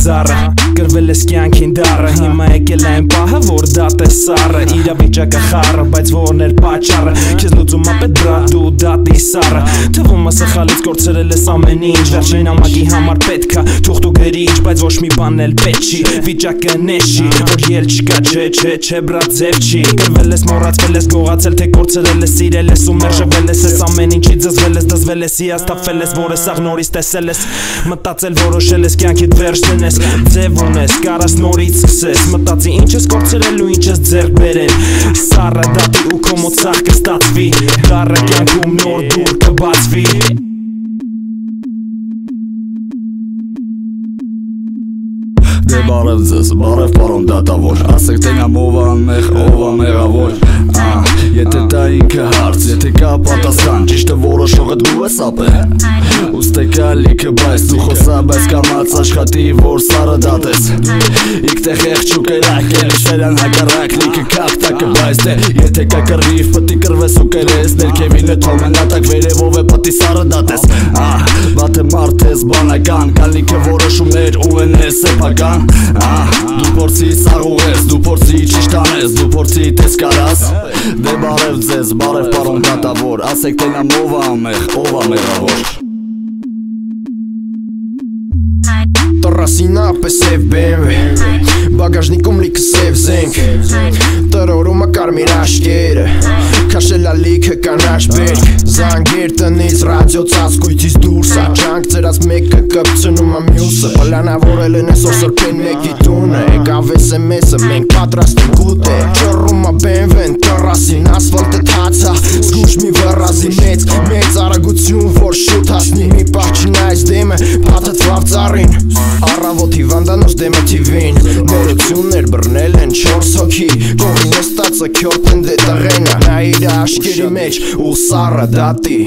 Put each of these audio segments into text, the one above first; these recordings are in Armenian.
Զառը, գրվել է սկյանքին դարը Հիմա եկել այն պահը, որ դատ է սառը Իրավիճակը խառը, բայց որն էր պաճառը Քեզ լուծում ապետ բրատ դու դատի սառը Թվում է սխալից կործրել ես ամեն ինչ Վերջին ամակի համար պետքա թուղթ ու գրիչ Բայց ոչ մի բան էլ պետք չի, վիճակը նեշի Որ ել չկա, չէ, չէ, չէ, բրատ ձև չի Գրվել ես, մոռացվել ես, գողացել, թե կործրել ես, սիրել ես ու մերժվել ես Ես ամեն ինչի ձզվել ես, դզվել ես, իաստափվել ես Որը սաղ նորից տեսել ես, մտածել, որոշել ես կյանքիդ վերջ տնես Ձև ունես, կարաս նորից սկսես Մտածի ինչ ես կործրել ու ինչ ես ձերկ բերել Սառը դատի ու սաղ կստացվի Դարը կյանքում նոր դուր կբացվի բարև ձեզ, բարև պարոն դատավոր Ասեք թե նա ով անմեղ, ով ամեղավոր Եթե դա ինքը հարց, եթե կա պատասխան Ճիշտը որոշողը դու ես ապե Ուստե կա լիքը բայց դու խոսա բայց կամաց աշխատի որ սարը դատես ու կերակ էլ շերան հակարակ լիքը կաղտակը բայց թե Եթե կա կռիվ պտի կրվես ու կերես Ներքևինը թոմենատակ վերևով է պտի սարը դատես Բաթե մարդ ես բանական, կան լիքը որոշումներ ու են ես սեպական Դու փորձի սաղուղես, դու փորձի ճիշտ անես, դու փորձի տես կարաս Դե բարև ձեզ, բարև պարոն դատավոր, ասեք թե նա ով ամեղ, ով է մեղավոր Տռասինա պես սև BMW Բագաժնիկում լիքը սև զենք Տրորումը կարմիր աշկերը Քաշելա լիքը կանաչ բերք Զանգեր տնից ռադիո ծածկույթից դուրս Աճանք ծրած մեկը կպցնում ա մյուսը Պլանավորել են այսօր սրպեն մեկի տունը Եկավ SMS-ը մենք պատրաստ ենք ուտե Ճռում ա BMW-ն տռասին ասվալտը թացա Զգուշ մի վռազի մեծ մեծ արագություն որ շուտ հասնի Մի պահ չնայես դեմը փաթթվավ ծառին Առավոտ հիվանդանոց դեմը թիվին Նորություններ բռնել են 4 հոգի Կողին նստածը քյորփեն դե տղենա Նա իր աշկերի մեջ ու սառը դատի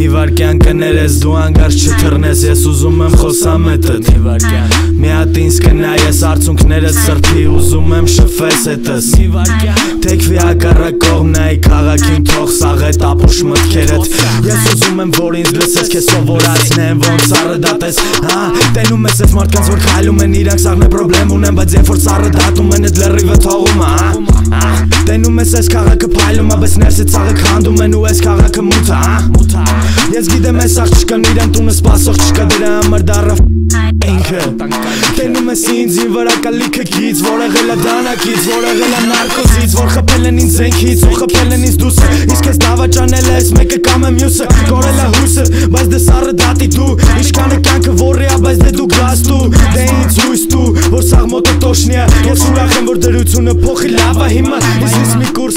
Մի վարկյան կներես դու անգար չթռնես Ես ուզում եմ խոսամ հետըտ Մի վարկյան Մի հատ ինձ կնայես արցունքներս սրբի Ուզում եմ շփվես հետս Մի վարկյան Թեքվի հակառակ կողմնայի քաղաքին թող սաղետ ապուշ մտքերդ Ես ուզում եմ որ ինձ լսես քեզ սովորացնեմ ոնց սառը դատես Հա տենում ես այս մարդկանց որ քայլում են իրանք սաղն է պրոբլեմ ունեն բայց երբ որ սառը դատում են այդ լրիվը թողում հա Տենում ես այս քաղաքը փայլում ա բայց ներսից ցաղը քանդում են ու այս քաղաքը մութ հա? Ես գիտեմ այս աղջկան իրան տունը սպասող չկա դրա համար դառավ ինքը Տենում ես ինձ ին վրա կա լիքը գից Որ եղել է դանակից, որ եղել է նարկոզից Որ խպել են ինձ զենքից ու խպել են ինձ դուսը Իսկ ես դավաճանել ես մեկը կամ է մյուսը Կորել է հույսը, բայց դե սառը դատի դու Իշկանը կյանքը որի ա, բայց դե դու գաս դու Դե ինձ հույս դու, որ սաղ մոտը տոշնի ա Ես ուրախ եմ, որ դրությունը փոխի լավ ա հիմա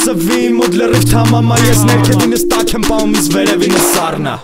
Իսկ մի կուրսը վի մոտ լրիվ թամամա Ես ներքևինս տակ եմ պահում, իս վերևինս սառնա